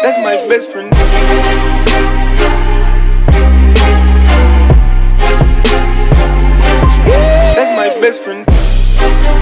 That's my best friend. That's my best friend.